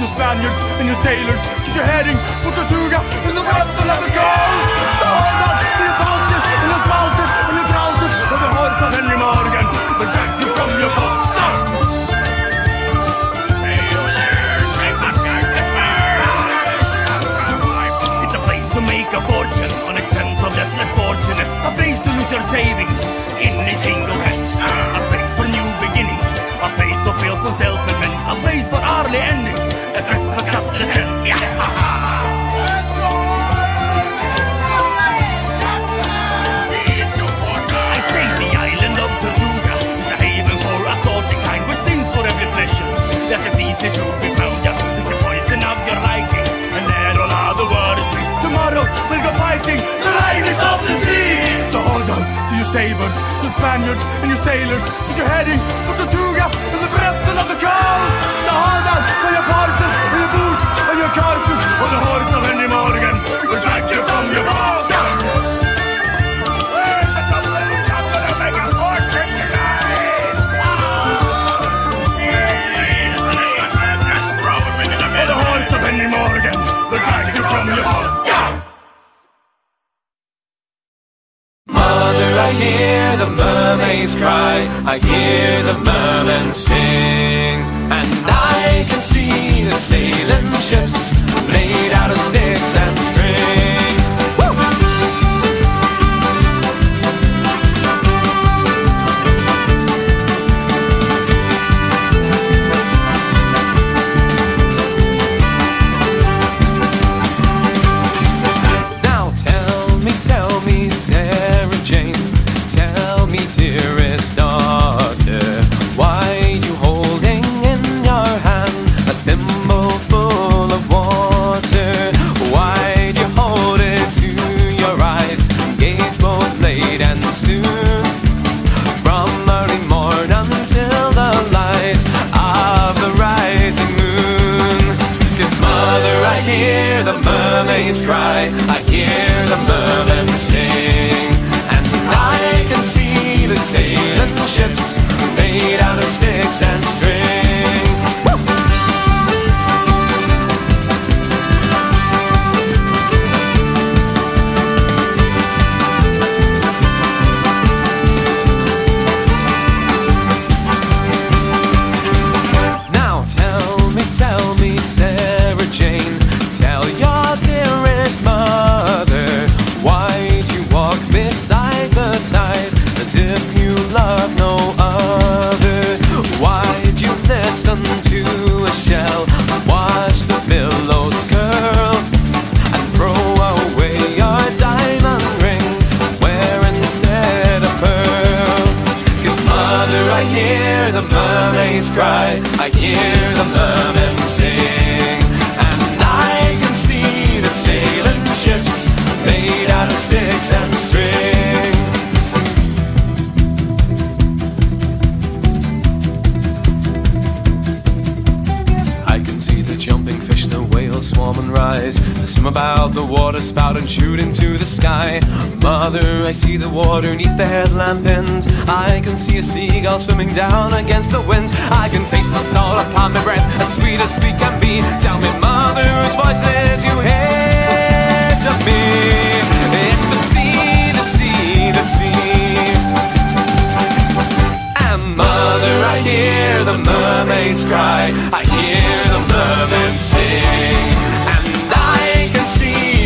Your Spaniards and your sailors, you're heading for Tortuga in the west of the coast. sabres, the Spaniards and your sailors, that you're heading for Tortuga and the breath of the cold. The hard for your partisans, and your boots, and your choices, or the horse of Henry Morgan will drag you from your bow. cry. spout and shoot into the sky. Mother, I see the water neath the headlamp end. I can see a seagull swimming down against the wind. I can taste the salt upon my breath, as sweet as sweet can be. Tell me, mother, whose voice is you hear to me? It's the sea, the sea, the sea. And mother, I hear the mermaids cry. I hear the mermaids sing, and I can see.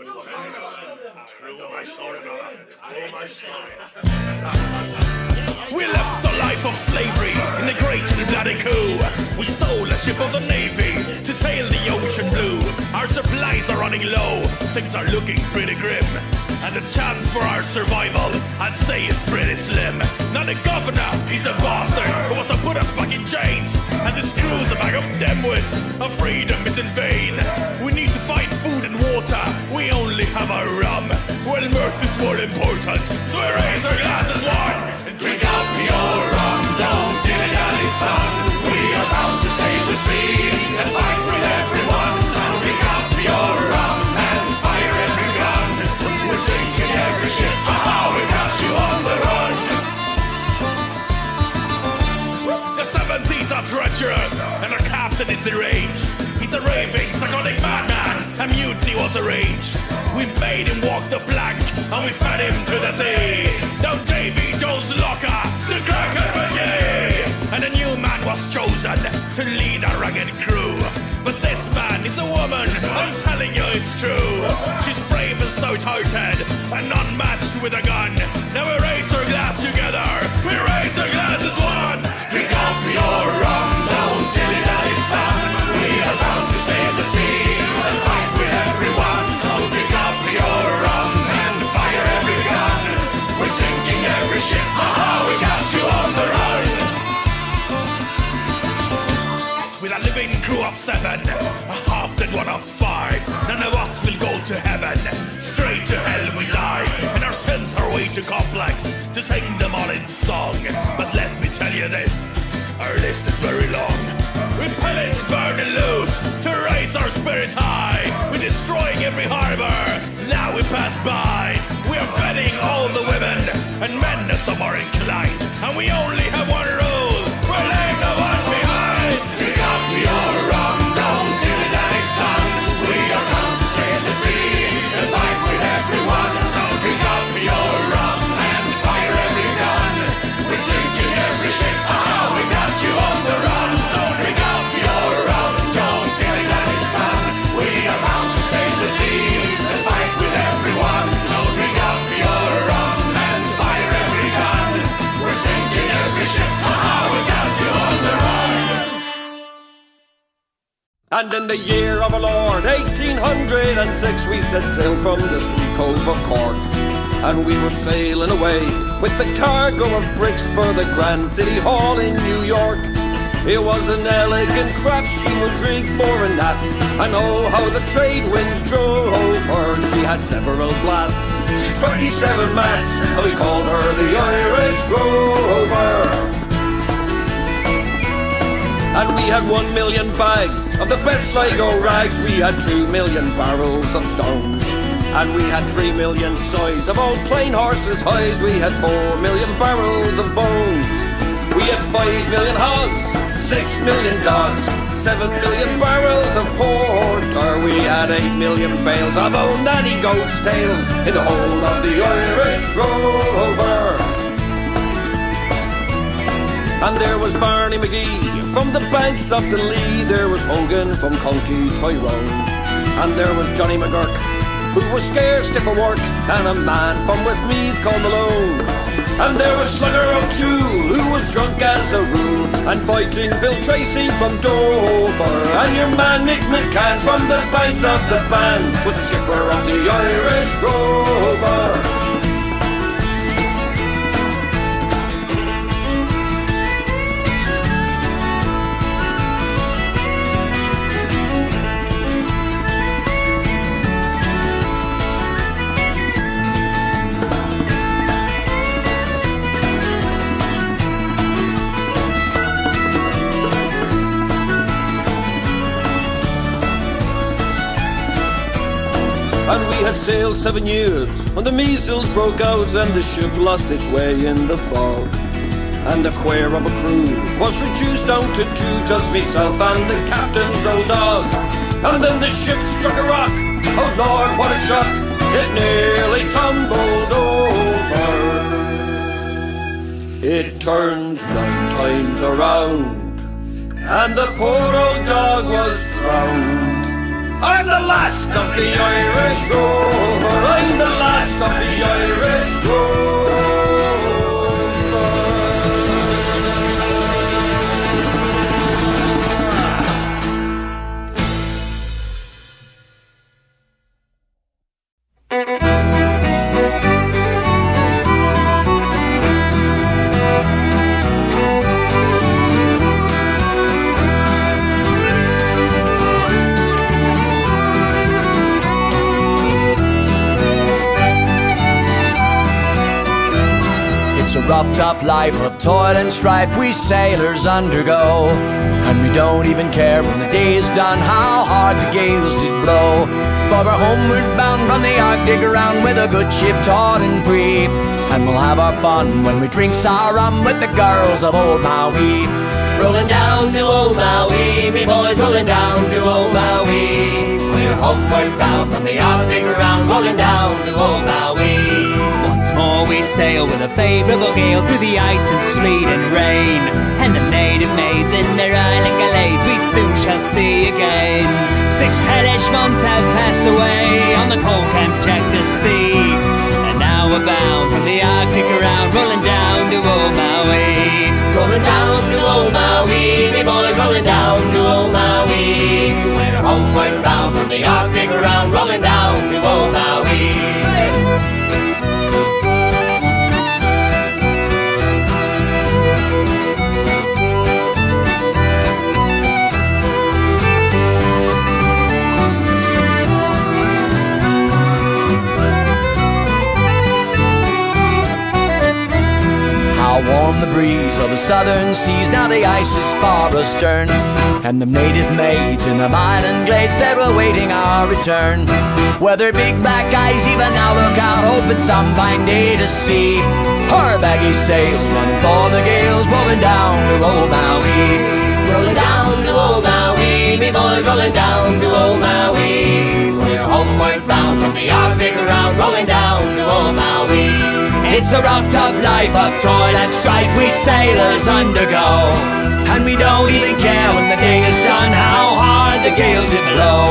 We left the life of slavery in the great and bloody coup. We stole a ship of the navy to sail the ocean blue. Our supplies are running low, things are looking pretty grim. And the chance for our survival, I'd say, is pretty slim. Now the governor, he's a bastard who wants to put us back in chains. And the screws are back up them wits. Our freedom is in vain. We need to find food and. We only have our rum. Well, merch is more important, so we raise our glasses one. Drink up your rum, don't dilly son. We are bound to sail the sea and fight with everyone. Now drink up your rum and fire every gun. We're sinking every ship, aha, we cast you on the run. The seven seas are treacherous, and our captain is deranged. He's a raving, psychotic madman, and mutiny was arranged. We made him walk the plank, and we fed him to the sea. Down Davy Jones' locker, to Kraken Brigade. And a new man was chosen to lead our rugged crew. But this man is a woman, I'm telling you it's true. She's brave and stout-hearted, and unmatched with a gun. Now we raise our glass together, we raise our glasses seven. A half dead one of five. None of us will go to heaven. Straight to hell we die. And our sins are way too complex to sing them all in song. But let me tell you this. Our list is very long. We pillage, burn and loot to raise our spirits high. We're destroying every harbor. Now we pass by. We are betting all the women and men as some are inclined. And we only have one And in the year of our Lord, 1806, we set sail from the sweet cove of Cork. And we were sailing away with the cargo of bricks for the Grand City Hall in New York. It was an elegant craft, she was rigged fore and aft. And oh, how the trade winds drove her, she had several blasts. She 27 masts, and we called her the Irish Rover. And we had one million bags of the best Sligo rags. We had two million barrels of stones. And we had three million soys of old plain horses' hides. We had four million barrels of bones. We had five million hogs, six million dogs, seven million barrels of porter. We had eight million bales of old nanny goats' tails in the whole of the Irish Rover. And there was Barney McGee from the banks of the Lee. There was Hogan from County Tyrone. And there was Johnny McGurk, who was scarce stiff for work. And a man from Westmeath called Malone. And there was Slugger O'Toole, who was drunk as a rule. And fighting Bill Tracy from Dover. And your man Mick McCann from the banks of the Bann was the skipper of the Irish Rover. Sailed seven years when the measles broke out and the ship lost its way in the fog. And the queer of a crew was reduced down to two, just myself and the captain's old dog. And then the ship struck a rock. Oh Lord, what a shock! It nearly tumbled over. It turned nine times around, and the poor old dog was drowned. I'm the last of the Irish Rover. I'm the last of the Irish Rover. Rough, tough life of toil and strife we sailors undergo. And we don't even care when the day is done how hard the gales did blow. For we're homeward bound from the Arctic around with a good ship taut and free. And we'll have our fun when we drink our rum with the girls of old Maui. Rolling down to old Maui, me boys rolling down to old Maui. We're homeward bound from the Arctic around, rolling down to old Maui. We sail with a favourable gale through the ice and sleet and rain. And the native maids in their island gallades we soon shall see again. Six hellish months have passed away on the cold the Sea. And now we're bound from the Arctic around, rolling down to old Maui. Rolling down to old Maui, me boys rolling down to old Maui. We're homeward bound from the Arctic around, rolling down to old Maui. Southern seas. Now the ice is far astern, and the native maids in the island glades that were waiting our return. Whether big black eyes even now look out, hoping some fine day to see her baggy sails running for the gales, rolling down to old Maui. Rolling down to old Maui, me boys rolling down to old Maui. Homeward bound from the Arctic around, rolling down to old Maui. It's a rough, tough life of toil and strife we sailors undergo. And we don't even care when the day is done how hard the gales hit blow.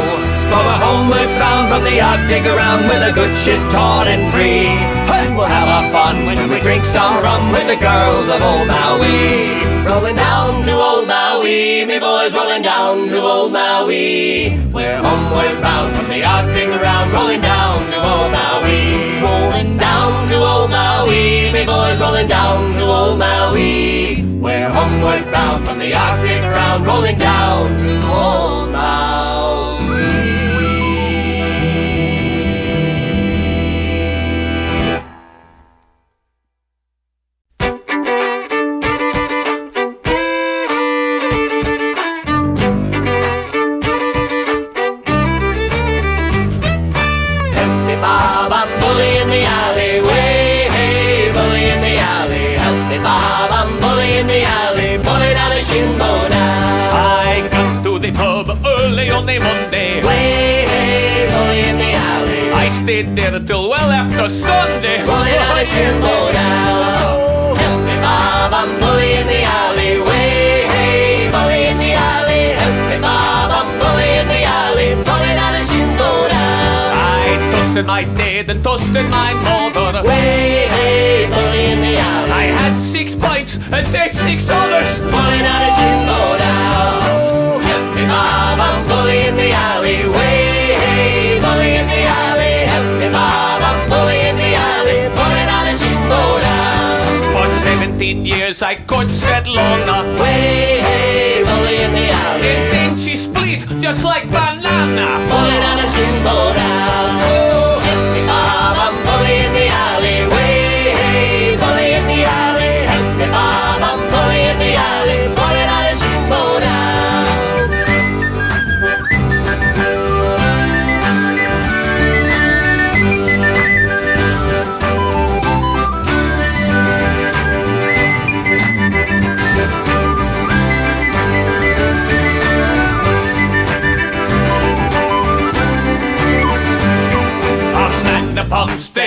For we're homeward bound from the Arctic around with a good ship taut and free. And we'll have our fun when we drink some rum with the girls of old Maui. Rolling down to old Maui, me boys rolling down to old Maui. We're homeward bound from the Arctic around, rolling down to old Maui. Rolling down to old Maui, me boys rolling down to old Maui. We're homeward bound from the Arctic around, rolling down to old Maui. Bully down a shinbo now. I come to the pub early on a Monday. Way, hey, bully in the alley. I stayed there till well after Sunday. Bully down a shinbo now. Help me, Bob, I'm bully in the alley. Way, toasted my dad and toasted my mother. Way, hey, bully in the alley. I had six pints and they six others. Bully down a shinbo now. Help me, Bob, I'm bully in the alley. Way, 17 years I could settle on a Way, hey, bully in the alley. And then she split just like banana. Bully down a shinbo now. Help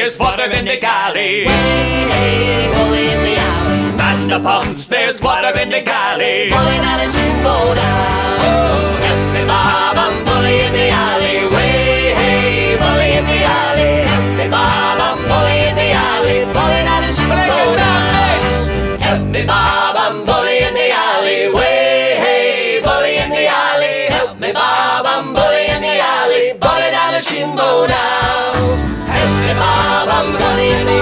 there's water in the galley. Hey, bully in the alley. Man the pumps, there's water in the galley. Bully down a shinbo down. Help me, Bob, I'm bully in the alley. Way, hey, bully in the alley. Help me, Bob, I'm bully in the alley. Bully down a shinbo down. Help me, Bob, I'm bully in the alley. Way, hey, bully in the alley. Help me, Bob, I'm bully in the alley. Bully down a shinbo down. Help me,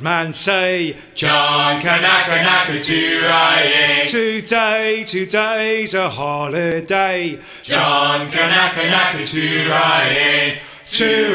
old man say, John Kanaka Naka to Today, today's a holiday. John Kanaka Naka to To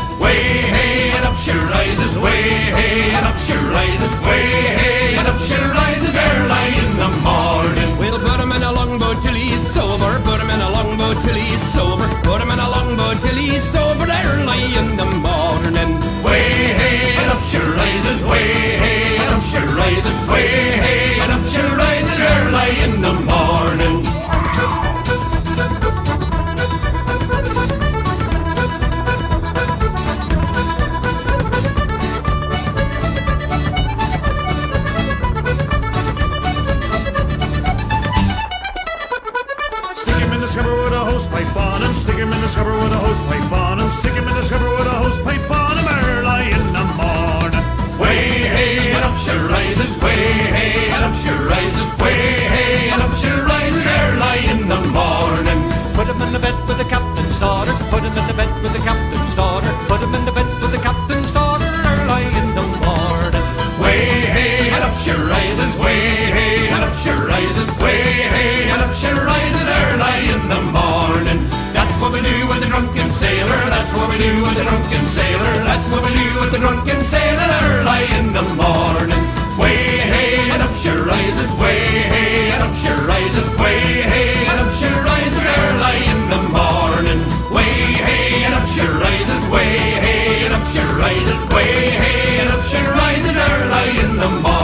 Way hey and up she rises, way hey and up she rises, way hey and up she rises early in the morning. We'll put him in a longboat till he's sober. Put him in a longboat till he's sober. Put him in a longboat till he's sober early in the morning. Way hey and up she rises, way hey and up she rises, way drunken sailor. That's what we do with the drunken sailor. Early in the morning. Way hey, and up she rises. Way hey, and up she rises. Way hey, and up she rises. Early in the morning. Way hey, and up she rises. Way hey, and up she rises. Way hey, and up she rises. Early in the morning.